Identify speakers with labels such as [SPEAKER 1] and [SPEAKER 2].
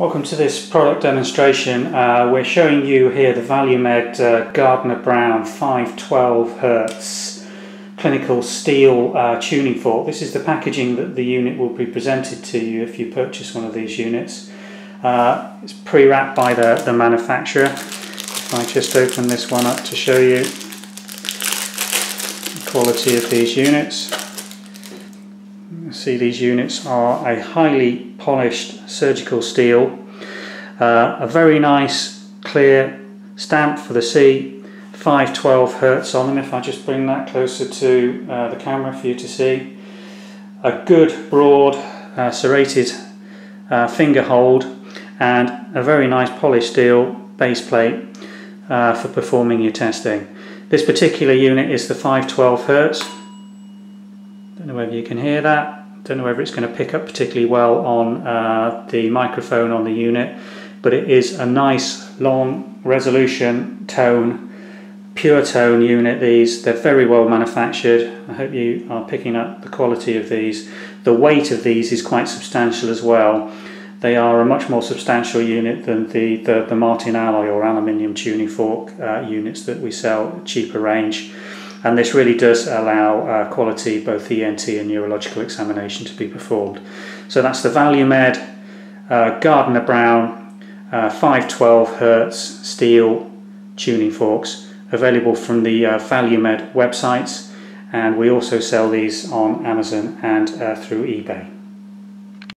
[SPEAKER 1] Welcome to this product demonstration. Uh, we're showing you here the ValueMed uh, Gardiner Brown 512 Hertz clinical steel uh, tuning fork. This is the packaging that the unit will be presented to you if you purchase one of these units. Uh, it's pre-wrapped by the, the manufacturer. If I just open this one up to show you the quality of these units. See these units are a highly polished surgical steel, uh, a very nice clear stamp for the C, 512 hertz on them if I just bring that closer to uh, the camera for you to see. A good broad uh, serrated uh, finger hold and a very nice polished steel base plate uh, for performing your testing. This particular unit is the 512 hertz. Don't know whether you can hear that don't know whether it's going to pick up particularly well on uh, the microphone on the unit, but it is a nice long resolution tone, pure tone unit. These they're very well manufactured. I hope you are picking up the quality of these. The weight of these is quite substantial as well. They are a much more substantial unit than the, the, the Martin alloy or aluminium tuning fork uh, units that we sell cheaper range and this really does allow uh, quality both ENT and neurological examination to be performed. So that's the ValueMed uh, Gardiner Brown uh, 512 Hertz steel tuning forks available from the uh, websites and we also sell these on Amazon and uh, through eBay.